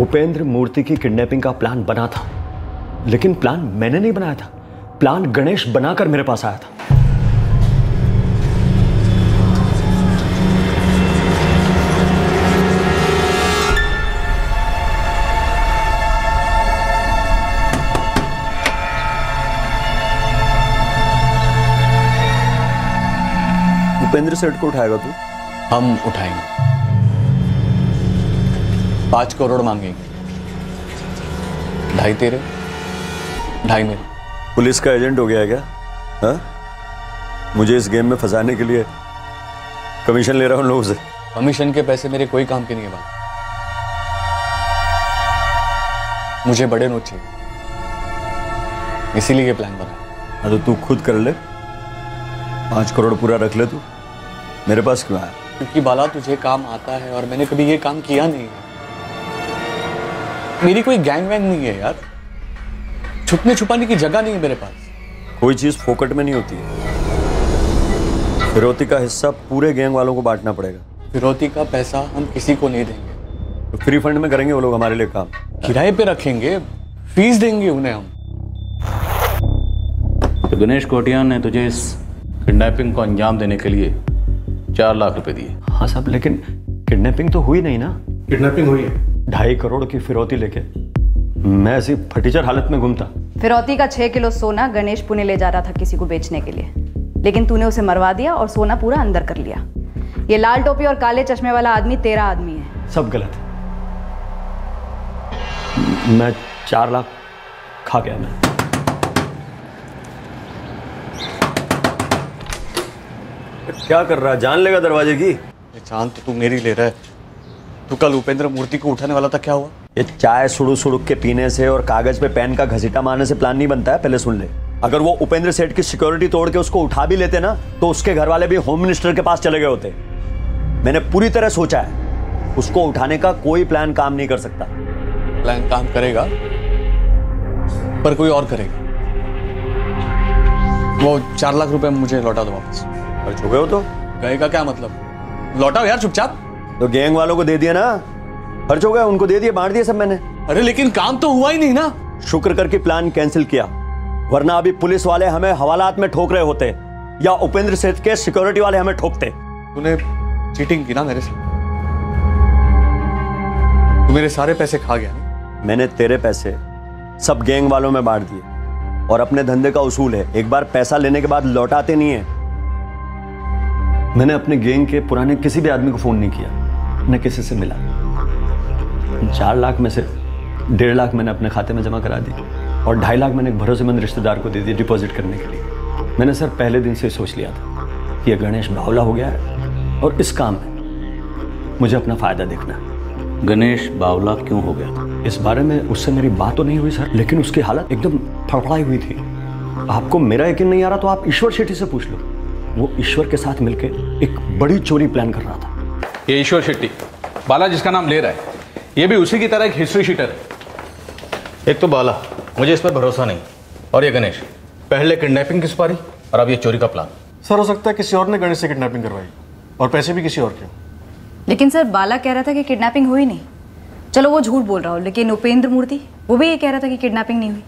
उपेंद्र मूर्ति की किडनैपिंग का प्लान बना था। लेकिन प्लान मैंने नहीं बनाया था। प्लान गणेश बनाकर मेरे पास आया था। उपेंद्र सेठ को उठाएगा तू? हम उठाएँगे। पाँच करोड़ मांगेंगे। ढाई तेरे ढाई मेरे। पुलिस का एजेंट हो गया है क्या? हाँ? मुझे इस गेम में फंसाने के लिए कमीशन ले रहा हूँ लोगों से। कमीशन के पैसे मेरे कोई काम के नहीं है बाबा मुझे बड़े नोट चाहिए। इसीलिए ये प्लान बना। हाँ तो तू खुद कर ले। पाँच करोड़ पूरा रख ले तू। मेरे पास क्यों आया? क्योंकि बाला तुझे काम आता है और मैंने कभी ये काम किया नहीं है। मेरी कोई गैंग वैंग नहीं है यार। छुपने छुपाने की जगह नहीं है मेरे पास। कोई चीज़ फोकट में नहीं होती है। फिरौती का हिस्सा पूरे गैंग वालों को बांटना पड़ेगा। फिरौती का पैसा हम किसी को नहीं देंगे। तो फ्री फंड में करेंगे वो लोग हमारे लिए काम। किराए पे रखेंगे फ़ीस देंगे उन्हें हम। तो गणेश कोटियान ने तुझे इस किडनैपिंग को अंजाम देने के लिए चार लाख रुपए दिए। हाँ साहब लेकिन किडनैपिंग तो हुई नहीं ना? किडनैपिंग हुई है। ढाई करोड़ की फिरौती लेके मैं ऐसी फटीचर हालत में घूमता। फिरौती का छह किलो सोना गणेश पुणे ले जा रहा था किसी को बेचने के लिए। लेकिन तूने उसे मरवा दिया और सोना पूरा अंदर कर लिया। ये लाल टोपी और काले चश्मे वाला आदमी तेरा आदमी है। सब गलत है। मैं चार लाख खा गया मैं। क्या कर रहा है? जान लेगा दरवाजे की। जान तो तू मेरी ले रहा है। तू कल उपेंद्र मूर्ति को उठाने वाला था क्या हुआ? ये चाय सुड़ू सुड़ुक के पीने से और कागज़ पे पेन का घसीटा मारने से प्लान नहीं बनता है पहले सुन ले। अगर वो उपेंद्र सेठ की सिक्योरिटी तोड़ के उसको उठा भी लेते ना तो उसके घर वाले भी होम मिनिस्टर के पास चले गए होते। मैंने पूरी तरह सोचा है उसको उठाने का कोई प्लान काम नहीं कर सकता। प्लान काम करेगा पर कोई और करेगा। वो चार लाख रुपए मुझे लौटा दो वापस। हो गए हो तो? गए का क्या मतलब? लौटाओ यार चुपचाप। तो गैंग वालों को दे दिया ना? खर्च हो गया उनको दे दिया बांट दिया सब मैंने। अरे लेकिन काम तो हुआ ही नहीं ना। शुक्र करके प्लान कैंसिल किया। वरना अभी पुलिस वाले हमें हवालात में ठोक रहे होते या उपेंद्र सेठ के सिक्योरिटी वाले हमें ठोकते। तूने चीटिंग की ना मेरे से? तू मेरे सारे पैसे खा गया मैंने तेरे पैसे सब गैंग वालों में बांट दिए। और अपने धंधे का उसूल है एक बार पैसा लेने के बाद लौटाते नहीं है। मैंने अपने गैंग के पुराने किसी भी आदमी को फ़ोन नहीं किया। न किसी से मिला। चार लाख में से डेढ़ लाख मैंने अपने खाते में जमा करा दी और ढाई लाख मैंने एक भरोसेमंद रिश्तेदार को दे दी डिपॉजिट करने के लिए। मैंने सर पहले दिन से सोच लिया था कि यह गणेश बावला हो गया है और इस काम में मुझे अपना फ़ायदा देखना गणेश बावला क्यों हो गया? इस बारे में उससे मेरी बात तो नहीं हुई सर लेकिन उसकी हालत एकदम फड़फड़ाई हुई थी। आपको मेरा यकीन नहीं आ रहा तो आप ईश्वर शेट्टी से पूछ लो। वो ईश्वर के साथ मिलकर एक बड़ी चोरी प्लान कर रहा था। ये ईश्वर शेट्टी। बाला जिसका नाम ले रहा है ये भी उसी की तरह एक हिस्ट्री शीटर है। एक तो बाला मुझे इस पर भरोसा नहीं। और ये गणेश पहले किडनैपिंग की सुपारी और अब ये चोरी का प्लान सर हो सकता है किसी और ने गणेश से किडनैपिंग करवाई। और पैसे भी किसी और के लेकिन सर बाला कह रहा था कि किडनैपिंग हुई नहीं। चलो वो झूठ बोल रहा हो लेकिन उपेंद्र मूर्ति वो भी ये कह रहा था कि किडनैपिंग नहीं हुई।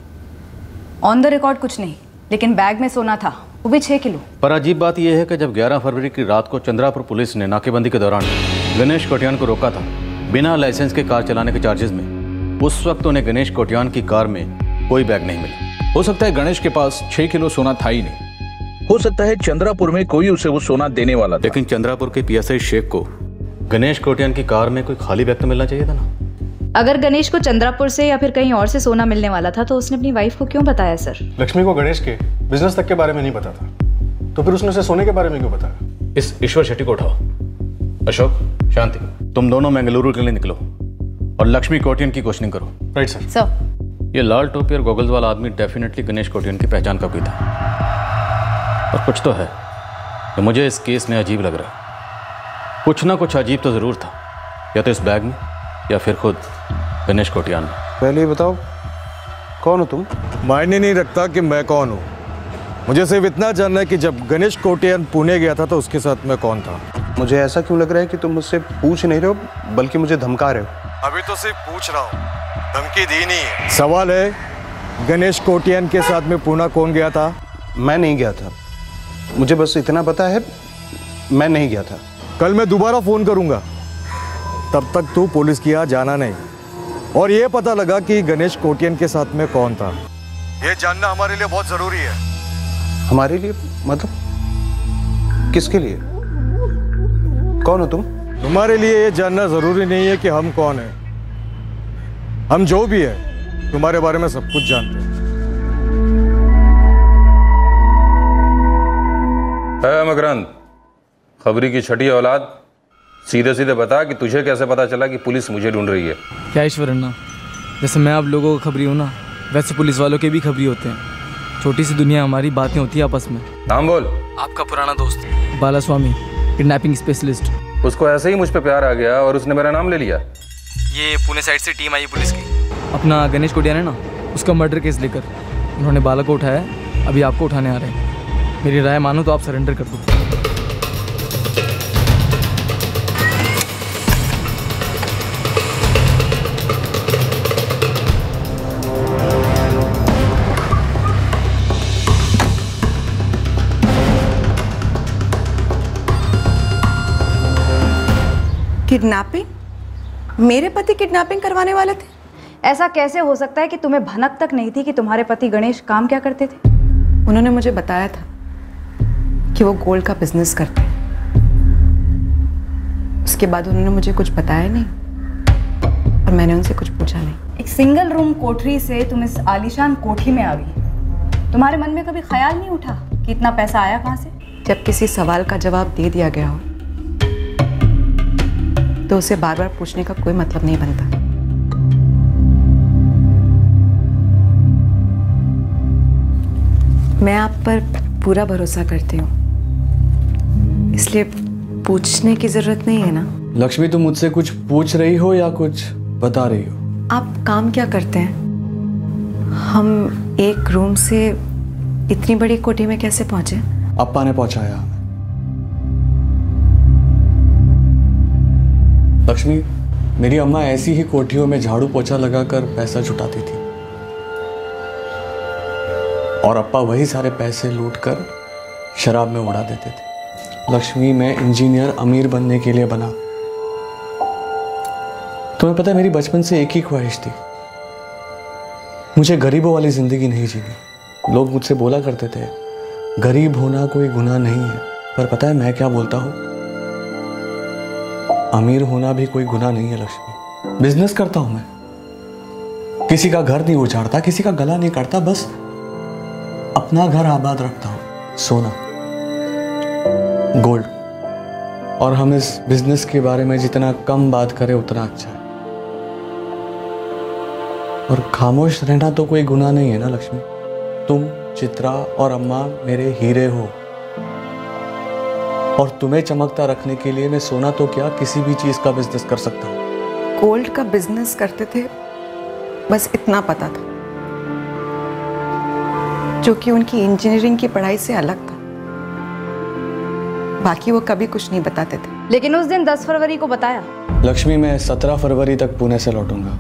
ऑन द रिकॉर्ड कुछ नहीं लेकिन बैग में सोना था। वो भी छः किलो। पर अजीब बात यह है कि जब 11 फरवरी की रात को चंद्रापुर पुलिस ने नाकेबंदी के दौरान गणेश कोटियान को रोका था बिना लाइसेंस के कार चलाने के चार्जेस में उस वक्त उन्हें गणेश कोटियान की कार में कोई बैग नहीं मिला। हो सकता है गणेश के पास छह किलो सोना था ही नहीं। हो सकता है चंद्रापुर में कोई उसे वो सोना देने वाला था। लेकिन चंद्रापुर के पीएसआई शेख को गणेश कोटियान की कार में कोई खाली बैग तो मिलना चाहिए था ना? अगर गणेश को चंद्रापुर से या फिर कहीं और से सोना मिलने वाला था तो उसने अपनी वाइफ को क्यों बताया सर लक्ष्मी को गणेश के। बिज़नेस तक के बारे में नहीं पता था। तो फिर उसने उसे सोने के बारे में क्यों बताया? इस ईश्वर शेट्टी को उठाओ। अशोक शांति। तुम दोनों मंगलुरु के लिए निकलो और लक्ष्मी कोटियन की क्वेश्चनिंग करो। राइट सर सर ये लाल टोपी और गोगल्स वाला आदमी डेफिनेटली गणेश कोटियन की पहचान का कोई था। और कुछ तो है तो मुझे इस केस में अजीब लग रहा है। कुछ ना कुछ अजीब तो ज़रूर था। या तो इस बैग में या फिर खुद गणेश कोटियान में। पहले बताओ कौन हो तुम? मायने नहीं रखता कि मैं कौन हूँ। मुझे सिर्फ़ इतना जानना है कि जब गणेश कोटियन पुणे गया था तो उसके साथ में कौन था? मुझे ऐसा क्यों लग रहा है कि तुम मुझसे पूछ नहीं रहे हो बल्कि मुझे धमका रहे हो? अभी तो सिर्फ़ पूछ रहा हूँ। धमकी दी नहीं है। सवाल है गणेश कोटियन के साथ में पूना कौन गया था? मैं नहीं गया था। मुझे बस इतना पता है मैं नहीं गया था। कल मैं दोबारा फ़ोन करूँगा। तब तक तू पुलिस की यहाँ जाना नहीं। और ये पता लगा कि गणेश कोटियन के साथ में कौन था। ये जानना हमारे लिए बहुत ज़रूरी है। हमारे लिए मतलब किसके लिए? कौन हो तुम? तुम्हारे लिए ये जानना ज़रूरी नहीं है कि हम कौन हैं। हम जो भी है तुम्हारे बारे में सब कुछ जानते हैं। है मकरंद खबरी की छठी औलाद सीधे सीधे बता कि तुझे कैसे पता चला कि पुलिस मुझे ढूंढ रही है? क्या ईश्वर अन्ना जैसे मैं आप लोगों का खबरी हूँ ना वैसे पुलिस वालों के भी खबरी होते हैं। छोटी सी दुनिया हमारी बातें होती है आपस में। नाम बोल। आपका पुराना दोस्त। बाला स्वामी किडनेपिंग स्पेशलिस्ट उसको ऐसे ही मुझ पर प्यार आ गया और उसने मेरा नाम ले लिया। ये पुणे साइड से टीम आई पुलिस की। अपना गणेश कोडिया ने ना उसका मर्डर केस लेकर। उन्होंने बाला को उठाया है अभी आपको उठाने आ रहे हैं। मेरी राय मानो तो आप सरेंडर कर दो। किडनैपिंग? मेरे पति किडनैपिंग करवाने वाले थे? ऐसा कैसे हो सकता है कि तुम्हें भनक तक नहीं थी कि तुम्हारे पति गणेश काम क्या करते थे? उन्होंने मुझे बताया था कि वो गोल्ड का बिज़नेस करते हैं। उसके बाद उन्होंने मुझे कुछ बताया नहीं और मैंने उनसे कुछ पूछा नहीं। एक सिंगल रूम कोठरी से तुम इस आलीशान कोठी में आ गई। तुम्हारे मन में कभी ख्याल नहीं उठा कि इतना पैसा आया कहाँ से? जब किसी सवाल का जवाब दे दिया गया हो तो उसे बार बार पूछने का कोई मतलब नहीं बनता। मैं आप पर पूरा भरोसा करती हूँ। इसलिए पूछने की ज़रूरत नहीं है ना? लक्ष्मी तुम मुझसे कुछ पूछ रही हो या कुछ बता रही हो? आप काम क्या करते हैं? हम एक रूम से इतनी बड़ी कोठी में कैसे पहुँचे? अप्पा ने पहुँचाया। लक्ष्मी, मेरी अम्मा ऐसी ही कोठियों में झाड़ू पोछा लगाकर पैसा जुटाती थी। और अप्पा वही सारे पैसे लूटकर शराब में उड़ा देते थे। लक्ष्मी, मैं इंजीनियर अमीर बनने के लिए बना। तुम्हें पता है, मेरी बचपन से एक ही ख्वाहिश थी। मुझे गरीबों वाली ज़िंदगी नहीं जीनी। लोग मुझसे बोला करते थे, गरीब होना कोई गुनाह नहीं है, पर पता है मैं क्या बोलता हूँ? अमीर होना भी कोई गुनाह नहीं है, लक्ष्मी। बिज़नेस करता हूँ मैं। किसी का घर नहीं उजाड़ता, किसी का गला नहीं काटता, बस अपना घर आबाद रखता हूँ। सोना गोल्ड और हम इस बिज़नेस के बारे में जितना कम बात करें, उतना अच्छा है। और खामोश रहना तो कोई गुनाह नहीं है ना, लक्ष्मी? तुम, चित्रा और अम्मा मेरे हीरे हो। और तुम्हें चमकता रखने के लिए मैं सोना तो क्या किसी भी चीज़ का बिज़नेस कर सकता हूँ? गोल्ड का बिज़नेस करते थे बस इतना पता था। जो कि उनकी इंजीनियरिंग की पढ़ाई से अलग था। बाकी वो कभी कुछ नहीं बताते थे। लेकिन उस दिन 10 फरवरी को बताया। लक्ष्मी मैं सत्रह फरवरी तक पुणे से लौटूँगा।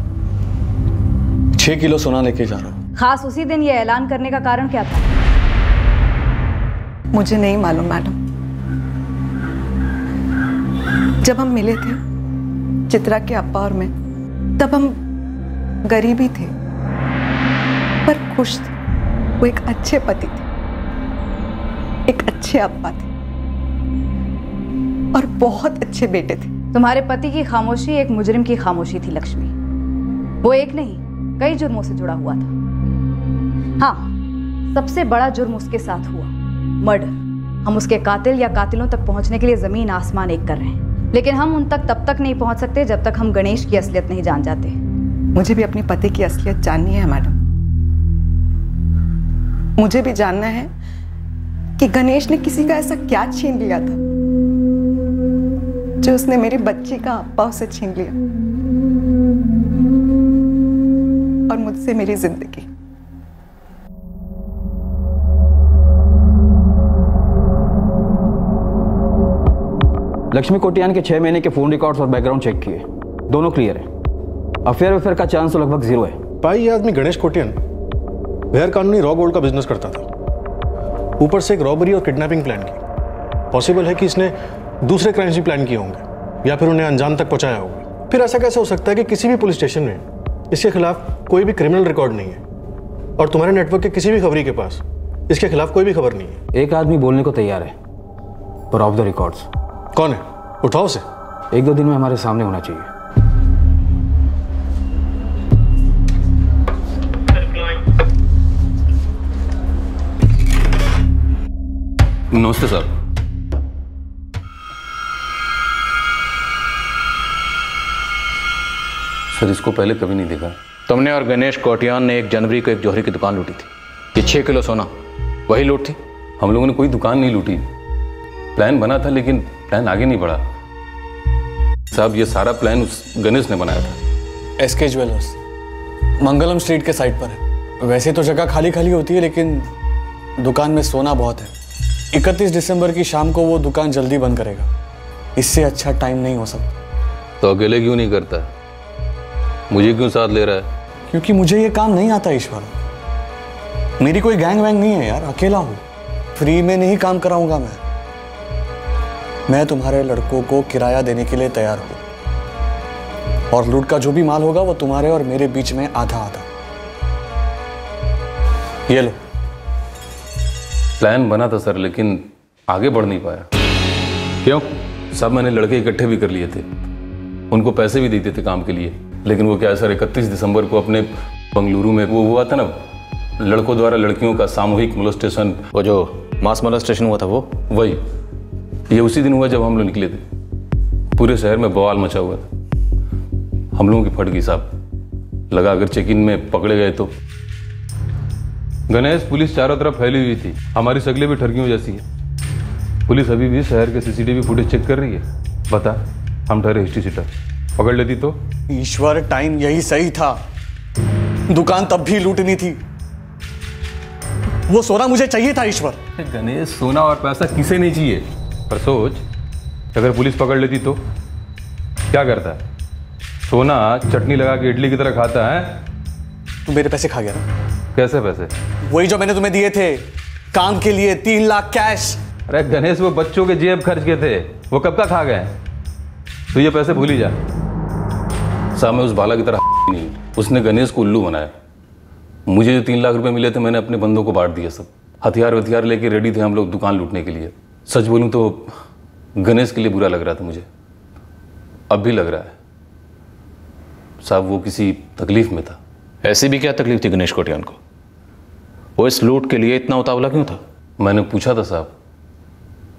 छह किलो सोना लेके जा रहा हूँ। खास उसी दिन ये ऐलान करने का कारण क्या था? मुझे नहीं मालूम मैडम। जब हम मिले थे, चित्रा के अप्पा और मैं, तब हम गरीबी थे, पर खुश थे। वो एक अच्छे पति थे, एक अच्छे अप्पा थे और बहुत अच्छे बेटे थे। तुम्हारे पति की खामोशी एक मुजरिम की खामोशी थी, लक्ष्मी। वो एक नहीं, कई जुर्मों से जुड़ा हुआ था। हाँ सबसे बड़ा जुर्म उसके साथ हुआ, मर्डर। हम उसके कातिल या कातिलों तक पहुँचने के लिए ज़मीन आसमान एक कर रहे हैं। लेकिन हम उन तक तब तक नहीं पहुँच सकते जब तक हम गणेश की असलियत नहीं जान जाते। मुझे भी अपने पति की असलियत जाननी है, मैडम। मुझे भी जानना है कि गणेश ने किसी का ऐसा क्या छीन लिया था, जो उसने मेरी बच्ची का अप्पा उसे छीन लिया और मुझसे मेरी ज़िंदगी। लक्ष्मी कोटियान के छह महीने के फ़ोन रिकॉर्ड्स और बैकग्राउंड चेक किए। दोनों क्लियर है। अफेयर अफेयर का चांस तो लगभग ज़ीरो है। भाई ये आदमी गणेश कोटियन गैर कानूनी रॉ गोल्ड का बिज़नेस करता था। ऊपर से एक रॉबरी और किडनैपिंग प्लान की। पॉसिबल है कि इसने दूसरे क्राइम्स भी प्लान किए होंगे या फिर उन्हें अंजाम तक पहुँचाया होगा। फिर ऐसा कैसे हो सकता है कि किसी भी पुलिस स्टेशन में इसके खिलाफ कोई भी क्रिमिनल रिकॉर्ड नहीं है और तुम्हारे नेटवर्क के किसी भी खबरी के पास इसके खिलाफ कोई भी खबर नहीं है? एक आदमी बोलने को तैयार है पर ऑफ़ द रिकॉर्ड्स कौन है? उठाओ उसे। एक दो दिन में हमारे सामने होना चाहिए। नमस्ते सर। सर इसको पहले कभी नहीं देखा। तुमने और गणेश कोटियान ने एक जनवरी को एक जौहरी की दुकान लूटी थी। ये छह किलो सोना वही लूट थी। हम लोगों ने कोई दुकान नहीं लूटी। प्लान बना था लेकिन प्लान आगे नहीं बढ़ा। साहब ये सारा प्लान उस गणेश ने बनाया था। S K jewellers Mangalam street के साइड पर है। वैसे तो जगह खाली खाली होती है लेकिन दुकान में सोना बहुत है। इकतीस दिसंबर की शाम को वो दुकान जल्दी बंद करेगा। इससे अच्छा टाइम नहीं हो सकता। तो अकेले क्यों नहीं करता? मुझे क्यों साथ ले रहा है? क्योंकि मुझे ये काम नहीं आता ईश्वर। मेरी कोई गैंग वैंग नहीं है यार अकेला हूँ। फ्री में नहीं काम कराऊँगा मैं। मैं तुम्हारे लड़कों को किराया देने के लिए तैयार हूँ। और लूट का जो भी माल होगा वो तुम्हारे और मेरे बीच में आधा आधा ये लो। प्लान बना था सर लेकिन आगे बढ़ नहीं पाया। क्यों? सब मैंने लड़के इकट्ठे भी कर लिए थे। उनको पैसे भी देते थे काम के लिए। लेकिन वो क्या है सर इकतीस दिसंबर को अपने बंगलुरु में वो हुआ था ना लड़कों द्वारा लड़कियों का सामूहिक मोलस्टेशन। वो जो मास मोलस्टेशन हुआ था वो? वही। ये उसी दिन हुआ जब हम लोग निकले थे। पूरे शहर में बवाल मचा हुआ था। हम लोगों की फट गई साहब लगा अगर चेक इन में पकड़े गए तो। गणेश पुलिस चारों तरफ़ फैली हुई थी। हमारी शक्लें भी ठरकियों जैसी है। पुलिस अभी भी शहर के सीसीटीवी फुटेज चेक कर रही है। बता हम ठहरे हिस्ट्री सीटर। पकड़ लेती तो? ईश्वर टाइम यही सही था। दुकान तब भी लूटनी थी। वो सोना मुझे चाहिए था ईश्वर। गणेश सोना और पैसा किसे नहीं चाहिए? पर सोच अगर पुलिस पकड़ लेती तो? क्या करता है? सोना चटनी लगा के इडली की तरह खाता है? तू मेरे पैसे खा गया ना? कैसे पैसे? वही जो मैंने तुम्हें दिए थे काम के लिए तीन लाख कैश अरे गणेश वो बच्चों के जेब खर्च के थे। वो कब का खा गए? तो ये पैसे भूल ही जा। साहब मैं उस बाला की तरह नहीं उसने गणेश को उल्लू बनाया। मुझे जो तीन लाख रुपए मिले थे मैंने अपने बंदों को बांट दिया सब। हथियार वथियार लेके रेडी थे हम लोग दुकान लूटने के लिए। सच बोलूँ तो गणेश के लिए बुरा लग रहा था मुझे। अब भी लग रहा है। साहब वो किसी तकलीफ़ में था। ऐसी भी क्या तकलीफ़ थी गणेश कोटियान को? वो इस लूट के लिए इतना उतावला क्यों था? मैंने पूछा था साहब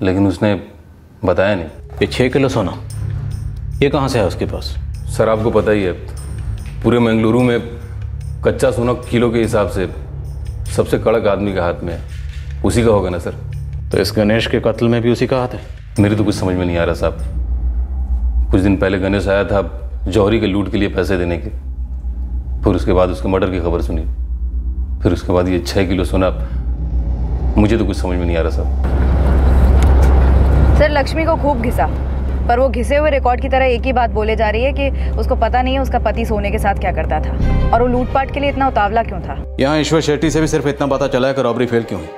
लेकिन उसने बताया नहीं। ये छः किलो सोना ये कहाँ से है उसके पास? सर आपको पता ही है पूरे मंगलुरु में कच्चा सोना किलो के हिसाब से सबसे कड़क आदमी के हाथ में है। उसी का होगा ना सर? तो इस गणेश के कत्ल में भी उसी का हाथ है। मेरी तो कुछ समझ में नहीं आ रहा साहब। कुछ दिन पहले गणेश आया था जौहरी के लूट के लिए पैसे देने के। फिर उसके बाद उसके मर्डर की खबर सुनी। फिर उसके बाद ये छः किलो सोना मुझे तो कुछ समझ में नहीं आ रहा साहब। सर लक्ष्मी को खूब घिसा। पर वो घिसे हुए रिकॉर्ड की तरह एक ही बात बोले जा रही है कि उसको पता नहीं है उसका पति सोने के साथ क्या करता था। और वो लूटपाट के लिए इतना उतावला क्यों था? यहाँ ईश्वर शेट्टी से भी सिर्फ़ इतना पता चला है कि रॉबरी फेल क्यों हुई।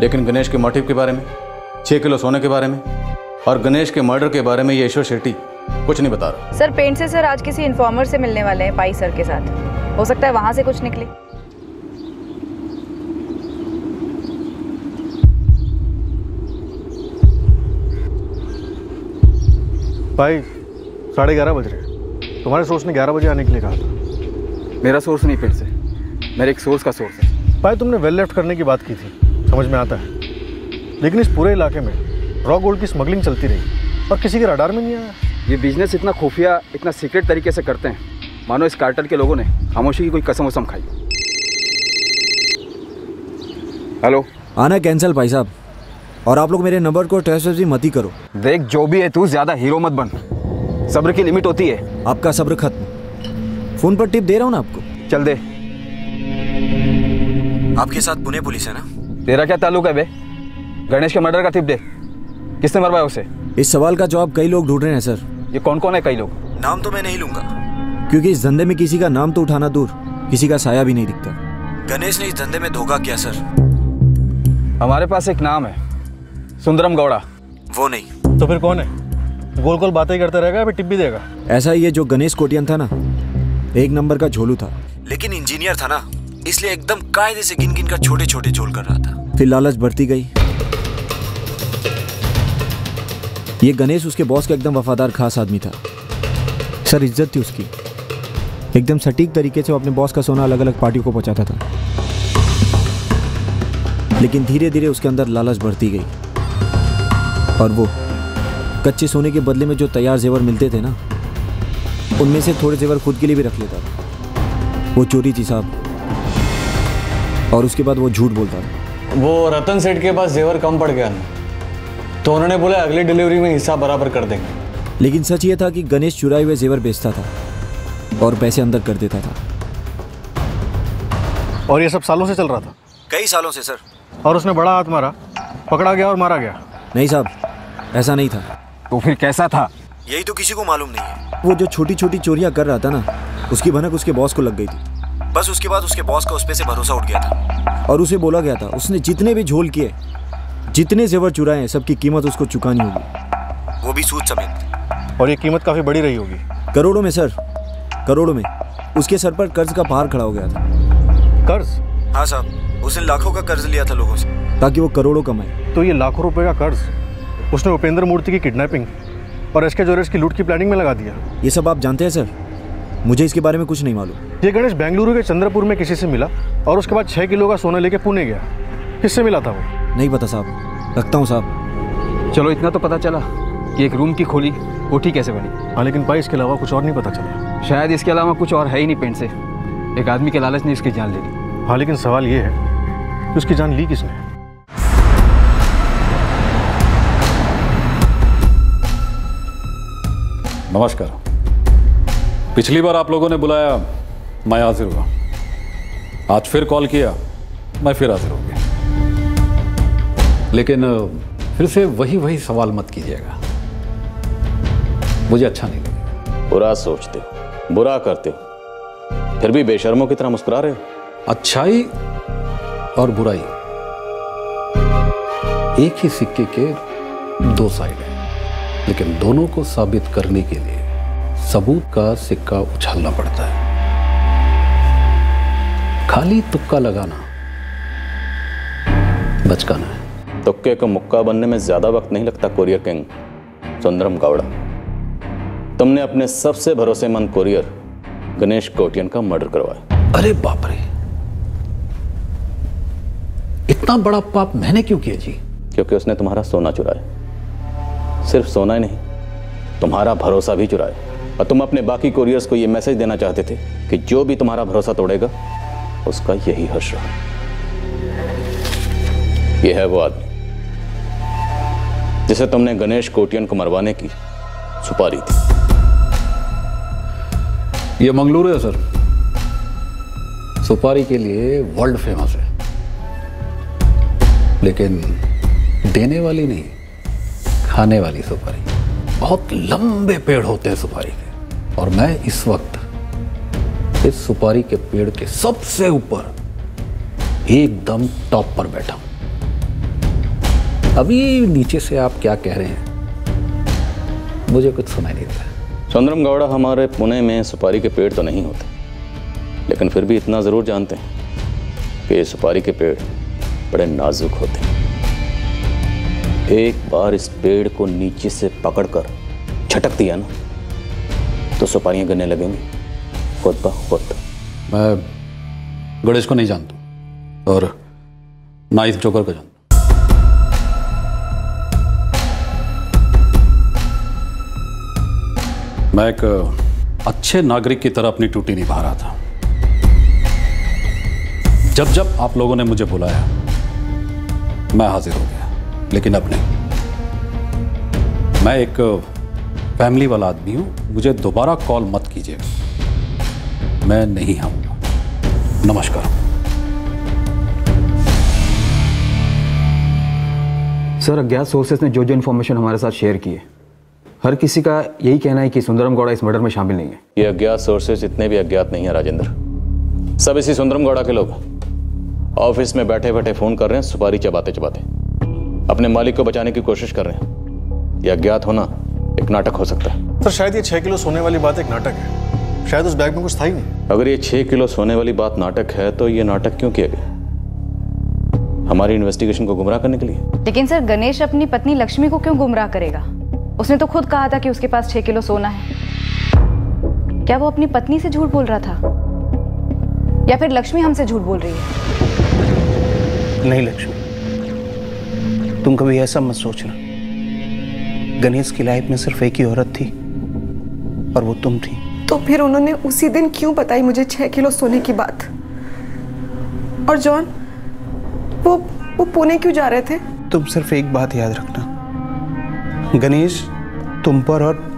लेकिन गणेश के मोटिव के बारे में छः किलो सोने के बारे में और गणेश के मर्डर के बारे में ये ईश्वर शेट्टी कुछ नहीं बता रहा। सर पेंट से सर आज किसी इन्फॉर्मर से मिलने वाले हैं पाई सर के साथ। हो सकता है वहाँ से कुछ निकले। भाई साढ़े ग्यारह बज रहे हैं। तुम्हारे सोर्स ने ग्यारह बजे आने के लिए कहा था। मेरा सोर्स नहीं फिर से। मेरे एक सोर्स का सोर्स है। भाई तुमने वेल लेफ़्ट करने की बात की थी। समझ में आता है। लेकिन इस पूरे इलाके में रॉ गोल्ड की स्मगलिंग चलती रही और किसी के रडार में नहीं आया। ये बिज़नेस इतना खुफिया इतना सीक्रेट तरीके से करते हैं। मानो इस कार्टल के लोगों ने खामोशी की कोई कसम वसम खाई हेलो आना कैंसिल भाई साहब। और आप लोग मेरे नंबर को टेस्ट भी मत ही करो। देख जो भी है तू ज़्यादा हीरो मत बन। सब्र की लिमिट होती है। आपका सब्र खत्म। फ़ोन पर टिप दे रहा हूँ ना आपको। चल दे। आपके साथ पुणे पुलिस है ना? तेरा क्या ताल्लुक है बे? गणेश के मर्डर का टिप दे। किसने मरवाया उसे? इस सवाल का जवाब कई लोग ढूंढ रहे हैं सर। ये कौन कौन है कई लोग? नाम तो मैं नहीं लूँगा। क्योंकि इस धंधे में किसी का नाम तो उठाना दूर किसी का साया भी नहीं दिखता। गणेश ने इस धंधे में धोखा किया सर। हमारे पास एक नाम है सुंदरम गौड़ा। वो नहीं। तो फिर कौन है? गोल गोल बातें करता रहेगा या फिर टिप भी देगा? ऐसा ही है जो गणेश कोटियन था ना एक नंबर का झोलू था। लेकिन इंजीनियर था ना। इसलिए एकदम कायदे से गिन गिन कर छोटे छोटे झोल कर रहा था। फिर लालच बढ़ती गई। ये गणेश उसके बॉस का एकदम वफादार खास आदमी था। सर इज़्ज़त थी उसकी। एकदम सटीक तरीके से वो अपने बॉस का सोना अलग अलग पार्टियों को पहुंचाता था। लेकिन धीरे धीरे उसके अंदर लालच बढ़ती गई। और वो कच्चे सोने के बदले में जो तैयार जेवर मिलते थे ना, उनमें से थोड़े जेवर खुद के लिए भी रख लेता था। वो चोरी थी साहब। और उसके बाद वो झूठ बोलता था। वो रतन सेठ के पास जेवर कम पड़ गया ना तो उन्होंने बोला अगली डिलीवरी में हिस्सा बराबर कर देंगे। लेकिन सच ये था कि गणेश चुराए हुए जेवर बेचता था और पैसे अंदर कर देता था। और ये सब सालों से चल रहा था? कई सालों से सर। और उसने बड़ा हाथ मारा पकड़ा गया और मारा गया? नहीं साहब ऐसा नहीं था। तो फिर कैसा था? यही तो किसी को मालूम नहीं है। वो जो छोटी छोटी चोरियाँ कर रहा था ना उसकी भनक उसके बॉस को लग गई थी। बस उसके बाद उसके बॉस का उस पे से भरोसा उठ गया था। और उसे बोला गया था उसने जितने भी झोल किए जितने जेवर चुराए हैं सबकी कीमत उसको चुकानी होगी। वो भी सूद समेत। और ये कीमत काफ़ी बड़ी रही होगी। करोड़ों में सर करोड़ों में। उसके सर पर कर्ज का पहाड़ खड़ा हो गया था। कर्ज? हाँ साहब उसने लाखों का कर्ज लिया था लोगों से। ताकि वो करोड़ों कमाए। तो ये लाखों रुपए का कर्ज उसने उपेंद्र मूर्ति की किडनैपिंग और एस के ज्वेलर्स की लूट की प्लानिंग में लगा दिया। ये सब आप जानते हैं सर? मुझे इसके बारे में कुछ नहीं मालूम। ये गणेश बेंगलुरु के चंद्रपुर में किसी से मिला और उसके बाद छह किलो का सोना लेके पुणे गया। किससे मिला था वो? नहीं पता साहब। रखता हूँ साहब। चलो इतना तो पता चला कि एक रूम की खोली कोठी कैसे बनी। हाँ लेकिन भाई इसके अलावा कुछ और नहीं पता चला। शायद इसके अलावा कुछ और है ही नहीं पेंट से। एक आदमी के लालच ने इसकी जान ले ली। हाँ लेकिन सवाल ये है कि उसकी जान ली किसने? नमस्कार। पिछली बार आप लोगों ने बुलाया मैं हाजिर हुआ। आज फिर कॉल किया मैं फिर हाजिर हो गया। लेकिन फिर से वही वही सवाल मत कीजिएगा। मुझे अच्छा नहीं लगेगा। बुरा सोचते हो बुरा करते हो। फिर भी बेशर्मों की तरह मुस्कुरा रहे हो। अच्छाई और बुराई एक ही सिक्के के दो साइड हैं लेकिन दोनों को साबित करने के लिए सबूत का सिक्का उछालना पड़ता है। खाली तुक्का लगाना बचकाना है। तुक्के को मुक्का बनने में ज़्यादा वक्त नहीं लगता कोरियर किंग सुंदरम गौड़ा तुमने अपने सबसे भरोसेमंद कोरियर गणेश कोटियन का मर्डर करवाया। अरे बाप रे। इतना बड़ा पाप मैंने क्यों किया जी? क्योंकि उसने तुम्हारा सोना चुराया। सिर्फ़ सोना ही नहीं तुम्हारा भरोसा भी चुराया। और तुम अपने बाकी कोरियर्स को यह मैसेज देना चाहते थे कि जो भी तुम्हारा भरोसा तोड़ेगा, उसका यही हर्ष रहा। यह है वो आदमी, जिसे तुमने गणेश कोटियन को मरवाने की सुपारी थी यह मंगलुरु है, सर। सुपारी के लिए वर्ल्ड फ़ेमस है। लेकिन देने वाली नहीं, खाने वाली सुपारी। बहुत लंबे पेड़ होते हैं सुपारी के। और मैं इस वक्त इस सुपारी के पेड़ के सबसे ऊपर एकदम टॉप पर बैठा हूँ। अभी नीचे से आप क्या कह रहे हैं? मुझे कुछ सुनाई नहीं देता। चंद्रम गौड़ा हमारे पुणे में सुपारी के पेड़ तो नहीं होते, लेकिन फिर भी इतना ज़रूर जानते हैं कि ये सुपारी के पेड़ बड़े नाजुक होते हैं। एक बार इस पेड़ को नीचे से पकड़कर झटक दिया ना तो सुपारियाँ गिरने लगेंगी खुद ब खुद मैं गणेश को नहीं जानता और ना इस जोकर को जानता। मैं एक अच्छे नागरिक की तरह अपनी ड्यूटी निभा रहा था। जब जब आप लोगों ने मुझे बुलाया, मैं हाजिर हो गया, लेकिन अब नहीं। मैं एक फैमिली वाला आदमी हूँ मुझे दोबारा कॉल मत कीजिएगा मैं नहीं आऊँगा। नमस्कार। सर अज्ञात सोर्सेस ने जो जो इन्फॉर्मेशन हमारे साथ शेयर की है हर किसी का यही कहना है कि सुंदरम गौड़ा इस मर्डर में शामिल नहीं है। ये अज्ञात सोर्सेज इतने भी अज्ञात नहीं है राजेंद्र। सब इसी सुंदरम गौड़ा के लोग ऑफ़िस में बैठे बैठे फ़ोन कर रहे हैं सुपारी चबाते चबाते अपने मालिक को बचाने की कोशिश कर रहे हैं। यह अज्ञात होना एक नाटक हो सकता है। सर शायद ये छह किलो सोने वाली बात एक नाटक है। शायद उस बैग में कुछ था ही नहीं। अगर ये छह किलो सोने वाली बात नाटक है तो ये नाटक क्यों किया गया? हमारी इन्वेस्टिगेशन को गुमराह करने के लिए। लेकिन सर गणेश अपनी पत्नी लक्ष्मी को क्यों गुमराह करेगा? उसने तो खुद कहा था कि उसके पास छह किलो सोना है। क्या वो अपनी पत्नी से झूठ बोल रहा था? या फिर लक्ष्मी हमसे झूठ बोल रही है? नहीं लक्ष्मी तुम कभी ऐसा मत सोचना। गणेश की लाइफ में सिर्फ़ एक ही औरत थी और वो तुम थी। तो फिर उन्होंने उसी दिन क्यों बताई मुझे छह किलो सोने की बात? और जॉन वो वो पुणे क्यों जा रहे थे? तुम सिर्फ़ एक बात याद रखना। गणेश तुम पर और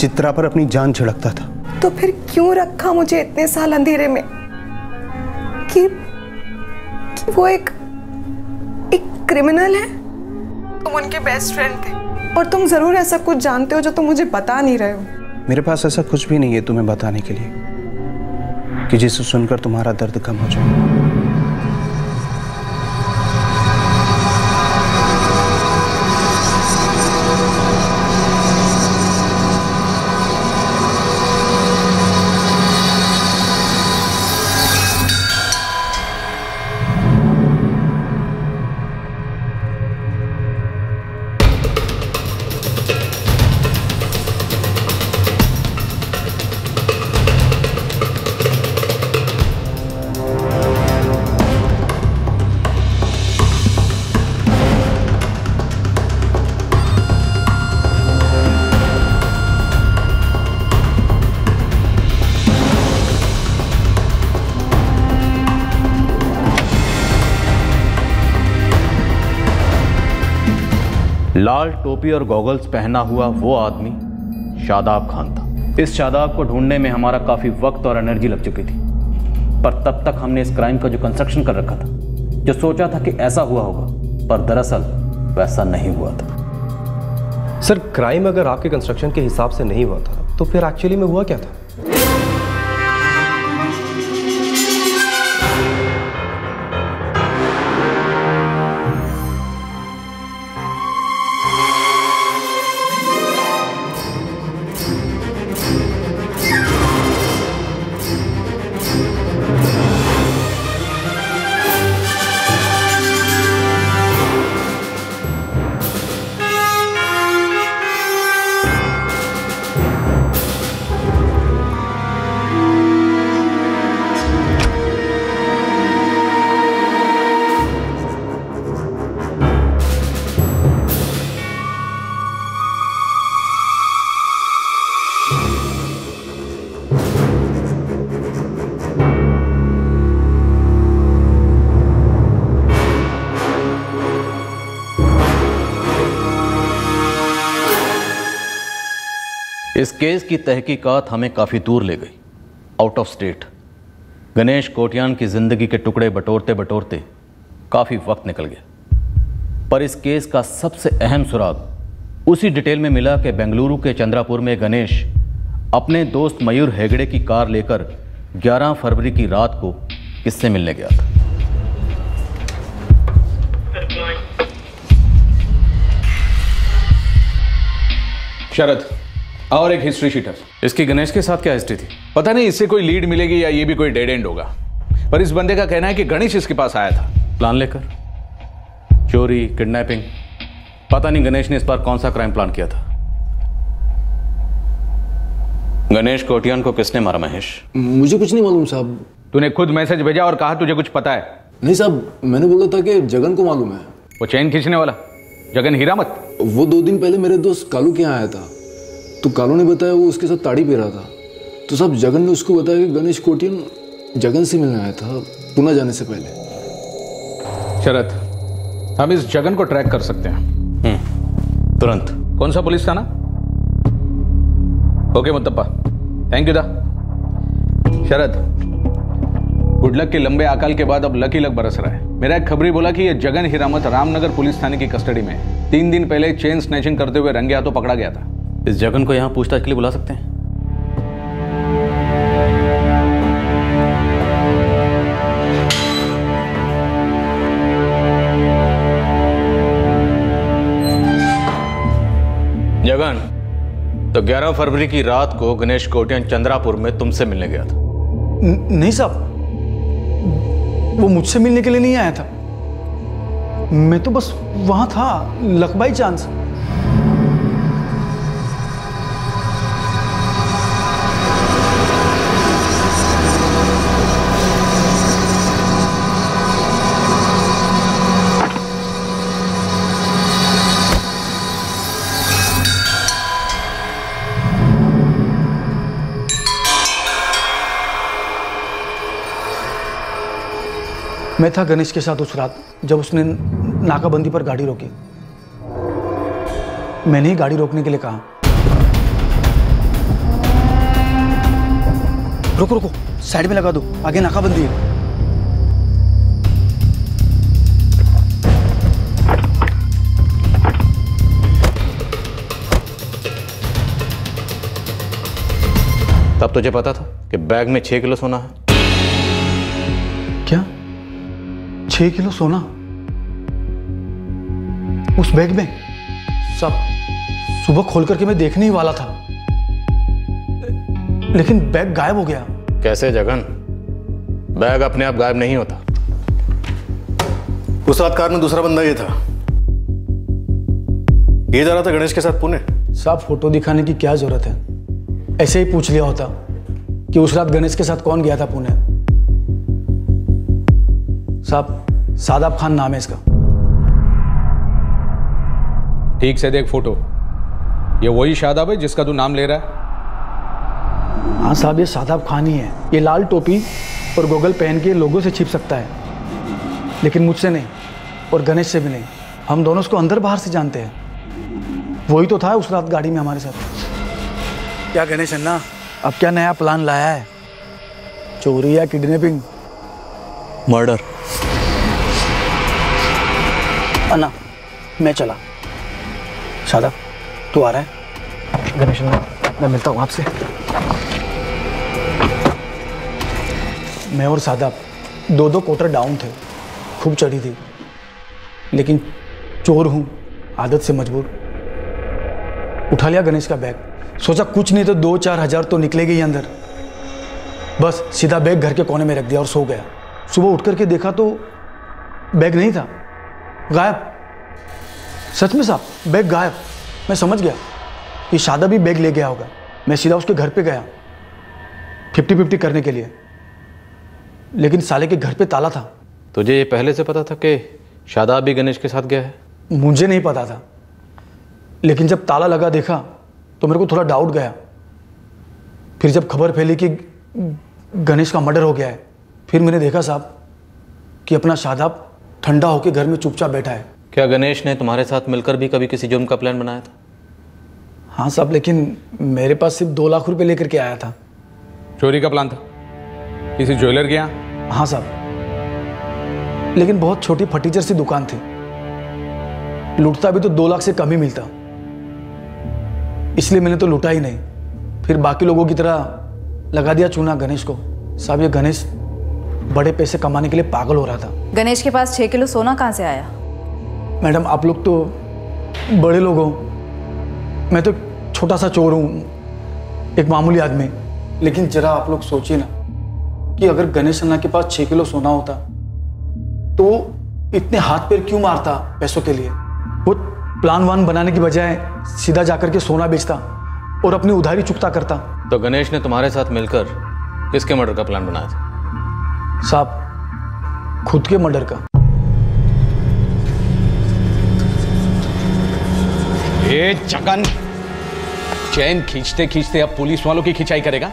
चित्रा पर अपनी जान छिड़कता था। तो फिर क्यों रखा मुझे इतने साल अंधेरे में? कि, कि वो एक एक क्रिमिनल है? तुम उनके बेस्ट फ्रेंड थे। और तुम ज़रूर ऐसा कुछ जानते हो जो तुम मुझे बता नहीं रहे हो। मेरे पास ऐसा कुछ भी नहीं है तुम्हें बताने के लिए कि जिसे सुनकर तुम्हारा दर्द कम हो जाए। टोपी और गॉगल्स पहना हुआ वो आदमी शादाब खान था। इस शादाब को ढूँढने में हमारा काफ़ी वक्त और एनर्जी लग चुकी थी। पर तब तक हमने इस क्राइम का जो कंस्ट्रक्शन कर रखा था, जो सोचा था कि ऐसा हुआ होगा, पर दरअसल वैसा नहीं हुआ था। सर क्राइम अगर आपके कंस्ट्रक्शन के हिसाब से नहीं हुआ था तो फिर एक्चुअली में हुआ क्या था? इस केस की तहकीकात हमें काफ़ी दूर ले गई out of state Ganesh Kotian की ज़िंदगी के टुकड़े बटोरते बटोरते काफ़ी वक्त निकल गया। पर इस केस का सबसे अहम सुराग उसी डिटेल में मिला कि बेंगलुरु के चंद्रापुर में गणेश अपने दोस्त मयूर हेगड़े की कार लेकर 11 फरवरी की रात को किससे मिलने गया था। शरद और एक हिस्ट्री शीटर इसकी गणेश के साथ क्या हिस्ट्री थी? पता नहीं इससे कोई लीड मिलेगी या ये भी कोई डेड एंड होगा। पर इस बंदे का कहना है कि गणेश इसके पास आया था। प्लान लेकर? चोरी किडनैपिंग पता नहीं गणेश ने इस बार कौन सा क्राइम प्लान किया था। गणेश कोटियान को किसने मारा महेश? मुझे कुछ नहीं मालूम साहब। तूने खुद मैसेज भेजा और कहा तुझे कुछ पता है? नहीं साहब मैंने बोला था कि जगन को मालूम है। वो चैन खींचने वाला? जगन हीरामत वो दो दिन पहले मेरे दोस्त कालू के यहाँ आया था। तो कालू ने बताया वो उसके साथ ताड़ी पे रहा था। तो साहब जगन ने उसको बताया कि गणेश कोटियन जगन से मिलने आया था पुणे जाने से पहले। शरद हम इस जगन को ट्रैक कर सकते हैं। तुरंत। कौन सा पुलिस थाना ओके मुत्तप्पा थैंक यू दा। शरद गुडलक के लंबे अकाल के बाद अब लक ही लक बरस रहा है। मेरा एक खबरी बोला कि यह जगन हिरामत रामनगर पुलिस थाने की कस्टडी में है। तीन दिन पहले चेन स्नैचिंग करते हुए रंगे हाथों पकड़ा गया था। इस जगन को यहाँ पूछताछ के लिए बुला सकते हैं? जगन तो 11 फरवरी की रात को गणेश कोटियन चंद्रापुर में तुमसे मिलने गया था। न- नहीं साहब वो मुझसे मिलने के लिए नहीं आया था। मैं तो बस वहाँ था लकबाई चांस मैं था गणेश के साथ उस रात, जब उसने नाकाबंदी पर गाड़ी रोकी। मैंने ही गाड़ी रोकने के लिए कहा। रुको रुको, साइड में लगा दो, आगे नाकाबंदी है। तब तुझे पता था कि बैग में छह किलो सोना है। छह किलो सोना। उस बैग में सब सुबह खोल करके मैं देखने ही वाला था। लेकिन बैग गायब हो गया। कैसे जगन? बैग अपने आप गायब नहीं होता। उस रात कार में दूसरा बंदा ये था। ये जा रहा था गणेश के साथ पुणे। साहब फ़ोटो दिखाने की क्या ज़रूरत है? ऐसे ही पूछ लिया होता कि उस रात गणेश के साथ कौन गया था पुणे? साहब सादाब खान नाम है इसका। ठीक से देख फ़ोटो। ये वही शादाब है जिसका तू नाम ले रहा है? हाँ साहब ये सादाब खान ही है। ये लाल टोपी और गोगल पहन के लोगों से छिप सकता है। लेकिन मुझसे नहीं और गणेश से भी नहीं। हम दोनों उसको अंदर बाहर से जानते हैं। वही तो था उस रात गाड़ी में हमारे साथ। क्या गणेश अन्ना? अब क्या नया प्लान लाया है? चोरी या किडनैपिंग? मर्डर। अन्ना मैं चला। शादा तू आ रहा है? गणेश मैं मिलता हूँ आपसे। मैं और सादाब दो दो क्वार्टर डाउन थे। खूब चढ़ी थी। लेकिन चोर हूँ आदत से मजबूर। उठा लिया गणेश का बैग। सोचा कुछ नहीं तो दो चार हज़ार तो निकलेगी ही अंदर। बस सीधा बैग घर के कोने में रख दिया और सो गया। सुबह उठ करके देखा तो बैग नहीं था। गायब। सच में साहब बैग गायब। मैं समझ गया कि शादा भी बैग ले गया होगा। मैं सीधा उसके घर पे गया। फिफ्टी फिफ्टी करने के लिए। लेकिन साले के घर पे ताला था। तुझे ये पहले से पता था कि शादा भी गणेश के साथ गया है? मुझे नहीं पता था। लेकिन जब ताला लगा देखा तो मेरे को थोड़ा डाउट गया। फिर जब खबर फैली कि गणेश का मर्डर हो गया है फिर मैंने देखा साहब कि अपना शादाब ठंडा होकर घर में चुपचाप बैठा है। क्या गणेश ने तुम्हारे साथ मिलकर भी कभी किसी जुर्म का प्लान बनाया था? हाँ साहब लेकिन मेरे पास सिर्फ़ दो लाख रुपए लेकर के आया था। चोरी का प्लान था? किसी ज्वेलर के यहाँ? हाँ साहब। लेकिन बहुत छोटी फर्टीचर सी दुकान थी। लूटता भी तो दो लाख से कम ही मिलता। इसलिए मैंने तो लूटा ही नहीं। फिर बाकी लोगों की तरह लगा दिया चूना गणेश को। साहब ये गणेश बड़े पैसे कमाने के लिए पागल हो रहा था। गणेश के पास छह किलो सोना कहाँ से आया? मैडम आप लोग तो बड़े लोग हो। मैं तो छोटा सा चोर हूँ एक मामूली आदमी। लेकिन जरा आप लोग सोचिए ना कि अगर गणेश अन्ना के पास छह किलो सोना होता तो वो इतने हाथ पैर क्यों मारता पैसों के लिए? वो प्लान वान बनाने की बजाय सीधा जाकर के सोना बेचता और अपनी उधारी चुकता करता। तो गणेश ने तुम्हारे साथ मिलकर किसके मर्डर का प्लान बनाया था। साहब खुद के मर्डर का। ए चकन चैन खींचते खींचते अब पुलिस वालों की खिंचाई करेगा।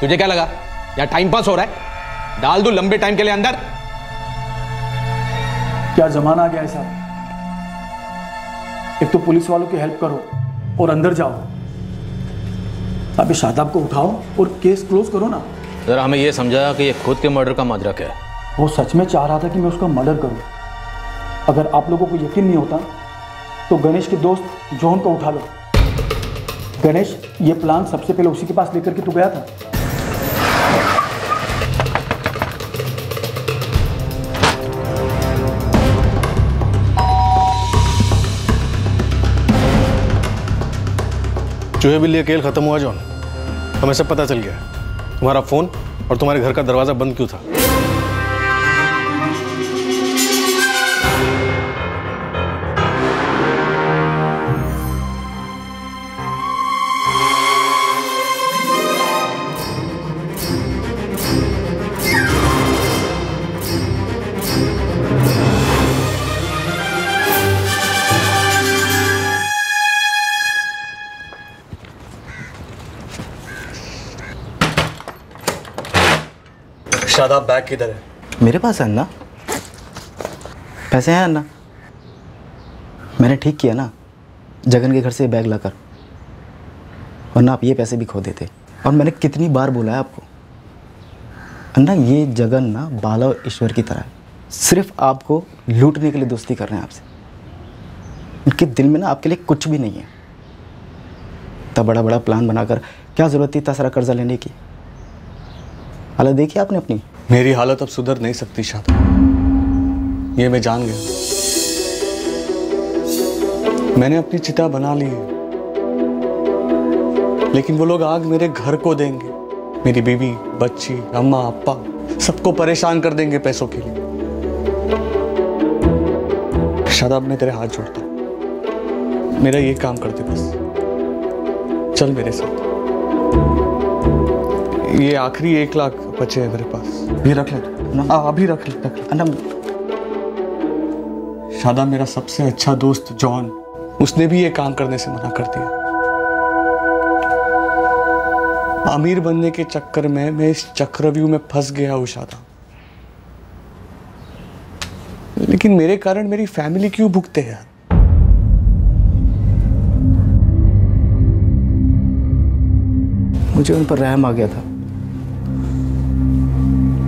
तुझे क्या लगा? या टाइम पास हो रहा है? डाल दो लंबे टाइम के लिए अंदर? क्या जमाना आ गया है साहब? एक तो पुलिस वालों की हेल्प करो और अंदर जाओ। अभी शादाब को उठाओ और केस क्लोज करो ना। जरा हमें यह समझाया कि ये खुद के मर्डर का माजरा क्या है। वो सच में चाह रहा था कि मैं उसका मर्डर करूँ। अगर आप लोगों को यकीन नहीं होता तो गणेश के दोस्त जॉन को उठा लो। गणेश ये प्लान सबसे पहले उसी के पास लेकर के तू गया था? चूहे बिल्ली खेल खत्म हुआ जॉन। हमें सब पता चल गया। तुम्हारा फ़ोन और तुम्हारे घर का दरवाज़ा बंद क्यों था? शादाब बैग किधर है? मेरे पास है अन्ना। पैसे हैं अन्ना। मैंने ठीक किया ना। जगन के घर से बैग लाकर। वरना आप ये पैसे भी खो देते। और मैंने कितनी बार बोला है आपको। अन्ना, ये जगन ना बाला और ईश्वर की तरह है। सिर्फ़ आपको लूटने के लिए दोस्ती कर रहे हैं आपसे। उनके दिल में ना आपके लिए कुछ भी नहीं है। इतना बड़ा बड़ा प्लान बनाकर क्या ज़रूरत थी, इतना सारा कर्जा लेने की? हालत देखी आपने अपनी? मेरी हालत अब सुधर नहीं सकती शादा। ये मैं जान गया। मैंने अपनी चिता बना ली है। लेकिन वो लोग आग मेरे घर को देंगे। मेरी बीवी, बच्ची, अम्मा, अप्पा, सबको परेशान कर देंगे पैसों के लिए। शायद अब मैं तेरे हाथ जोड़ता। मेरा ये काम कर दे बस। चल मेरे साथ। ये आखिरी एक लाख बचे हैं मेरे पास। ये रख ले। हाँ अभी रख ले रख ले। शादा मेरा सबसे अच्छा दोस्त जॉन। उसने भी ये काम करने से मना कर दिया। अमीर बनने के चक्कर में मैं इस चक्रव्यूह में फंस गया हूँ शादा। लेकिन मेरे कारण मेरी फैमिली क्यों भुगते हैं? मुझे उन पर रहम आ गया था।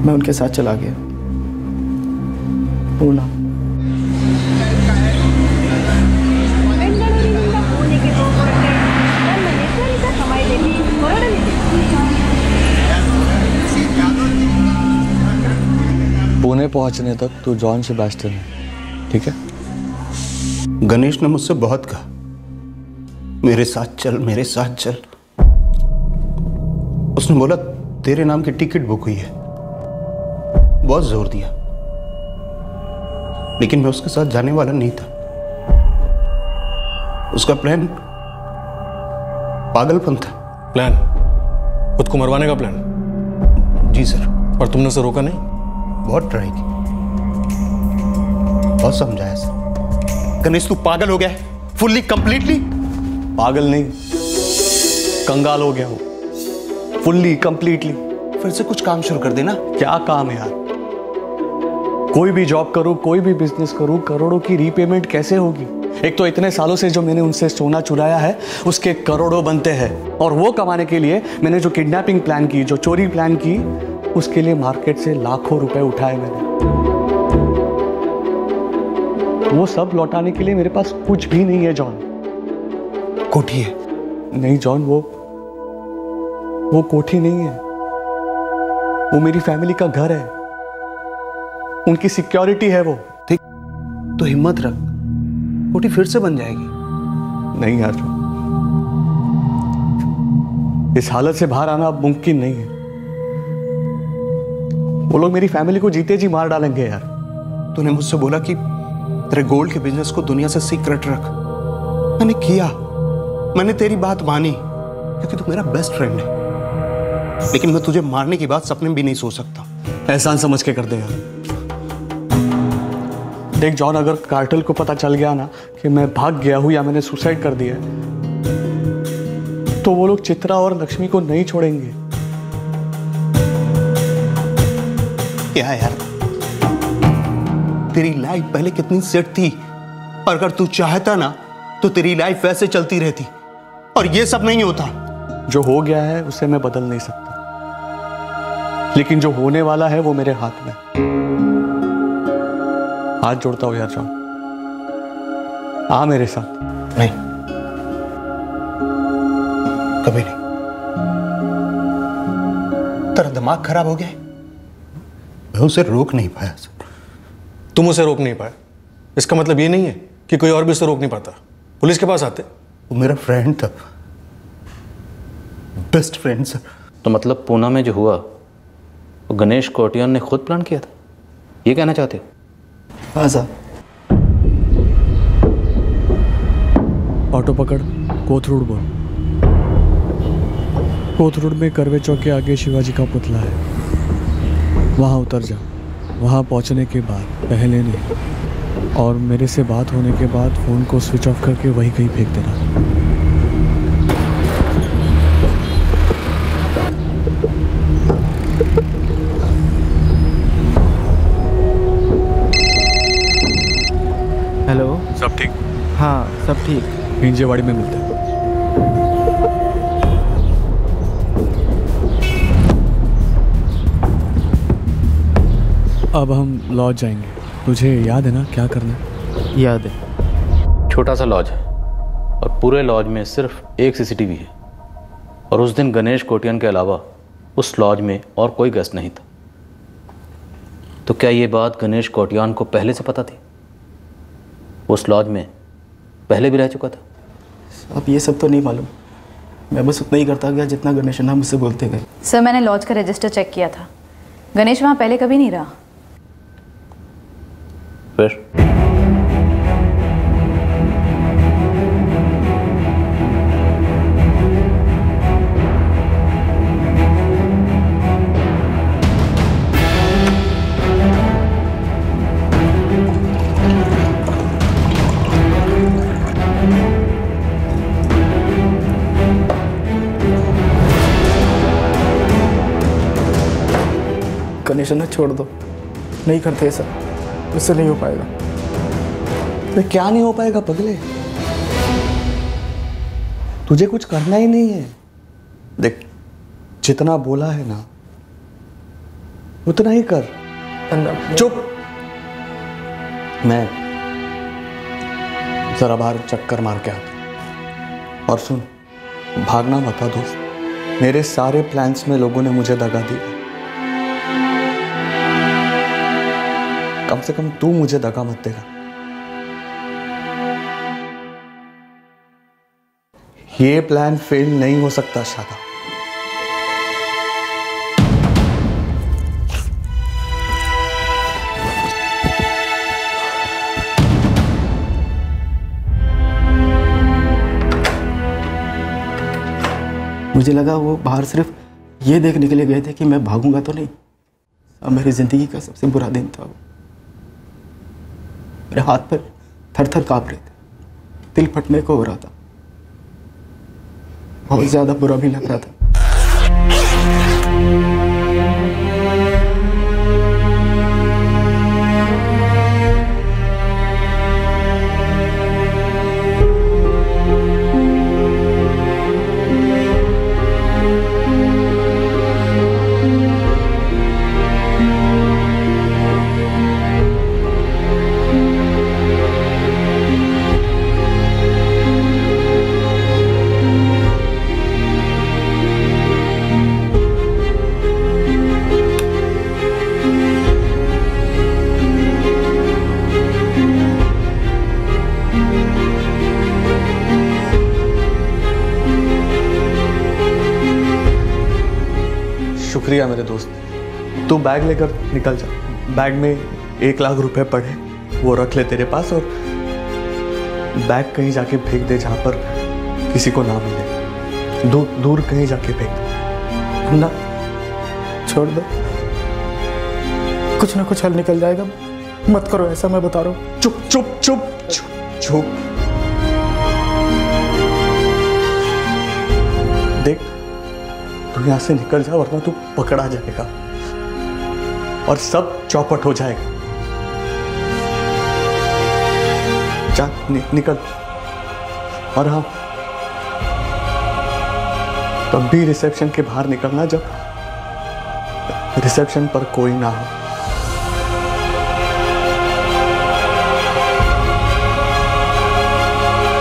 मैं उनके साथ चला गया। पूर्णा। पुणे पहुँचने तक तू जॉन से बैस्टन है ठीक है? गणेश ने मुझसे बहुत कहा। मेरे साथ चल मेरे साथ चल। उसने बोला तेरे नाम की टिकट बुक हुई है। बहुत ज़ोर दिया। लेकिन मैं उसके साथ जाने वाला नहीं था। उसका प्लान पागलपन था। प्लान खुद को मरवाने का प्लान जी सर और तुमने उसे रोका नहीं? बहुत ट्राई की। बहुत समझाया सर गणेश तू पागल हो गया है। फुल्ली कंप्लीटली पागल नहीं। कंगाल हो गया हूँ। फुल्ली कंप्लीटली फिर से कुछ काम शुरू कर देना। क्या काम है यार? कोई भी जॉब करूँ, कोई भी बिज़नेस करूँ, करोड़ों की रीपेमेंट कैसे होगी? एक तो इतने सालों से जो मैंने उनसे सोना चुराया है, उसके करोड़ों बनते हैं। और वो कमाने के लिए मैंने जो किडनैपिंग प्लान की, जो चोरी प्लान की, उसके लिए मार्केट से लाखों रुपए उठाए मैंने। वो सब लौटाने के लिए मेरे पास कुछ भी नहीं है जॉन कोठी है। नहीं जॉन वो वो कोठी नहीं है। वो मेरी फैमिली का घर है। उनकी सिक्योरिटी है वो। ठीक तो हिम्मत रख। कोठी फिर से बन जाएगी। नहीं यार। इस हालत से बाहर आना अब मुमकिन नहीं है। वो लोग मेरी फैमिली को जीते जी मार डालेंगे यार। तूने मुझसे बोला कि तेरे गोल्ड के बिज़नेस को दुनिया से सीक्रेट रख। मैंने किया। मैंने तेरी बात मानी क्योंकि तू मेरा बेस्ट फ्रेंड है। लेकिन मैं तुझे मारने की बात सपने में भी नहीं सोच सकता। एहसान समझ के कर दे यार। देख जॉन अगर कार्टल को पता चल गया ना कि मैं भाग गया हूँ या मैंने सुसाइड कर दिया है तो वो लोग चित्रा और लक्ष्मी को नहीं छोड़ेंगे। क्या यार? तेरी लाइफ पहले कितनी सेट थी? और अगर तू चाहता ना तो तेरी लाइफ वैसे चलती रहती और ये सब नहीं होता। जो हो गया है उसे मैं बदल नहीं सकता। लेकिन जो होने वाला है वो मेरे हाथ में हाथ जोड़ता हूँ यार जॉन आ मेरे साथ। नहीं। कभी नहीं। तेरा दिमाग खराब हो गया? मैं उसे रोक नहीं पाया सर। तुम उसे रोक नहीं पाए। इसका मतलब ये नहीं है कि कोई और भी उसे रोक नहीं पाता। पुलिस के पास आते। वो मेरा फ्रेंड था। बेस्ट फ्रेंड सर तो मतलब पूना में जो हुआ वो गणेश कोटियान ने खुद प्लान किया था? ये कहना चाहते हो? हाँ ऑटो पकड़ कोथ कोथरूड बोल। कोथरूड में करवे चौक के आगे शिवाजी का पुतला है। वहाँ उतर जा। वहाँ पहुँचने के बाद, पहले नहीं। और मेरे से बात होने के बाद फ़ोन को स्विच ऑफ़ करके वहीं कहीं फेंक देना। हेलो। सब ठीक? हाँ सब ठीक। हिंजेवाड़ी में मिलते हैं। अब हम लॉज जाएँगे। तुझे याद है ना क्या करना है? याद है। छोटा सा लॉज है। और पूरे लॉज में सिर्फ़ एक सीसीटीवी है। और उस दिन गणेश कोटियन के अलावा उस लॉज में और कोई गेस्ट नहीं था। तो क्या ये बात गणेश कोटियान को पहले से पता थी? उस लॉज में पहले भी रह चुका था? अब ये सब तो नहीं मालूम। मैं बस उतना ही करता गया जितना गणेश ना मुझसे बोलते गए। सर मैंने लॉज का रजिस्टर चेक किया था। गणेश वहाँ पहले कभी नहीं रहा। फिर? गणेश अन्ना छोड़ दो। नहीं करते ऐसा। उससे नहीं हो पाएगा। अरे क्या नहीं हो पाएगा पगले? तुझे कुछ करना ही नहीं है। देख जितना बोला है ना उतना ही कर। चुप। मैं जरा बाहर चक्कर मार के आता और सुन भागना मत दोस्त। मेरे सारे प्लान्स में लोगों ने मुझे दगा दी कम से कम तू मुझे दगा मत देगा ये प्लान फेल नहीं हो सकता, शादा। मुझे लगा वो बाहर सिर्फ़ ये देखने के लिए गए थे कि मैं भागूँगा तो नहीं। अब मेरी ज़िंदगी का सबसे बुरा दिन था वो। मेरे हाथ पर थर थर काँप रहे थे। दिल फटने को हो रहा था। बहुत ज़्यादा बुरा भी लग रहा था। बैग लेकर निकल जा। बैग में एक लाख रुपए पड़े, वो रख ले तेरे पास और बैग कहीं जाके फेंक दे जहाँ पर किसी को ना मिले। दूर दूर कहीं जाके फेंक दे। ना, छोड़ दो। कुछ ना कुछ हल निकल जाएगा। मत करो ऐसा, मैं बता रहा हूँ। चुप चुप चुप। चुप चुप देख, तू यहाँ से निकल जा, वरना तू पकड़ा जाएगा। और सब चौपट हो जाएगा। जा नि, निकल। और हाँ तब भी रिसेप्शन के बाहर निकलना जब रिसेप्शन पर कोई ना हो।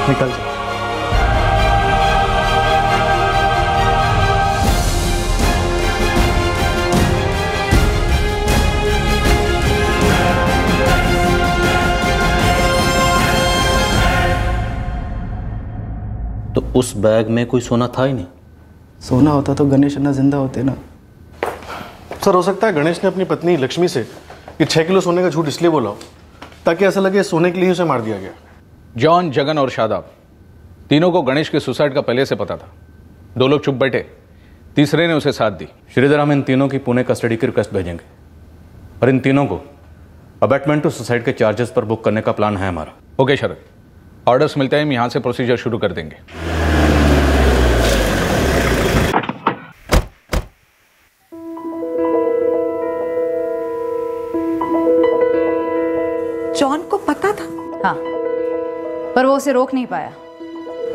निकल जा। उस बैग में कोई सोना था ही नहीं। सोना होता तो गणेश अन्ना ज़िंदा होते ना। सर हो सकता है गणेश ने अपनी पत्नी लक्ष्मी से ये छह किलो सोने का झूठ इसलिए बोला ताकि ऐसा लगे सोने के लिए ही उसे मार दिया गया। जॉन जगन और शादाब तीनों को गणेश के सुसाइड का पहले से पता था। दो लोग चुप बैठे तीसरे ने उसे साथ दी। श्रीधर हम इन तीनों की पुणे कस्टडी की रिक्वेस्ट भेजेंगे। और इन तीनों को अबैटमेंट टू सुसाइड के चार्जेस पर बुक करने का प्लान है हमारा। ओके शरद। ऑर्डर्स मिलते हैं हम यहाँ से प्रोसीजर शुरू कर देंगे। पर वो उसे रोक नहीं पाया।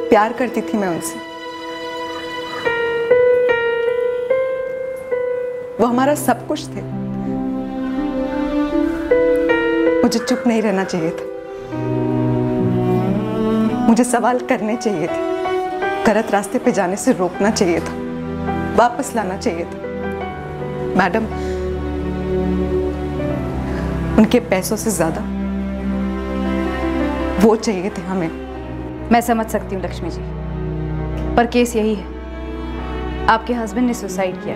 प्यार करती थी मैं उनसे। वो हमारा सब कुछ थे। मुझे चुप नहीं रहना चाहिए था। मुझे सवाल करने चाहिए थे। गलत रास्ते पे जाने से रोकना चाहिए था। वापस लाना चाहिए था। मैडम, उनके पैसों से ज़्यादा वो चाहिए थे हमें। मैं समझ सकती हूँ लक्ष्मी जी। पर केस यही है। आपके हस्बैंड ने सुसाइड किया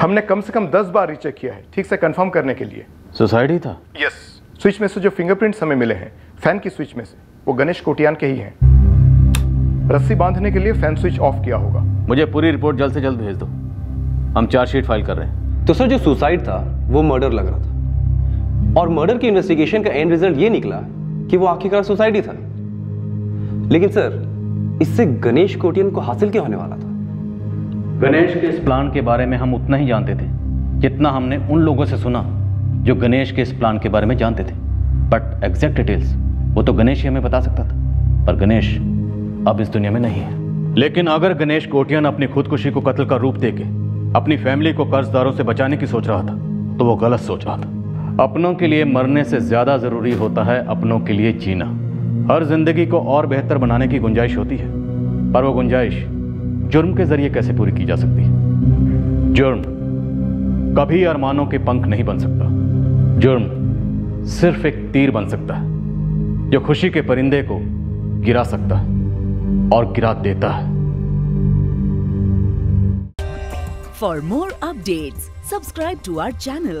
हमने कम से कम दस बार रीचेक किया है ठीक से कंफर्म करने के लिए। सुसाइड ही था? यस स्विच में से जो फिंगरप्रिंट्स हमें मिले हैं फ़ैन की स्विच में से वो गणेश कोटियान के ही हैं। रस्सी बांधने के लिए फ़ैन स्विच ऑफ़ किया होगा। मुझे पूरी रिपोर्ट जल्द से जल्द भेज दो। हम चार्जशीट फ़ाइल कर रहे हैं। तो सर जो सुसाइड था वो मर्डर लग रहा था। और मर्डर की इन्वेस्टिगेशन का एंड रिज़ल्ट ये निकला कि वो आखिरकार सुसाइड ही था। लेकिन सर इससे गणेश कोटियन को हासिल क्या होने वाला था? गणेश के इस प्लान के बारे में हम उतना ही जानते थे, जितना हमने उन लोगों से सुना जो गणेश के इस प्लान के बारे में जानते थे। बट एग्जैक्ट डिटेल्स वो तो गणेश ही हमें बता सकता था। पर गणेश अब इस दुनिया में नहीं है। लेकिन अगर गणेश कोटियन अपनी खुदकुशी को कत्ल का रूप देके अपनी फैमिली को कर्जदारों से बचाने की सोच रहा था तो वो गलत सोच रहा था। अपनों के लिए मरने से ज़्यादा ज़रूरी होता है अपनों के लिए जीना। हर ज़िंदगी को और बेहतर बनाने की गुंजाइश होती है पर वो गुंजाइश जुर्म के ज़रिए कैसे पूरी की जा सकती है? जुर्म कभी अरमानों के पंख नहीं बन सकता। जुर्म सिर्फ़ एक तीर बन सकता है जो खुशी के परिंदे को गिरा सकता है और गिरा देता है। For more update subscribe to our channel,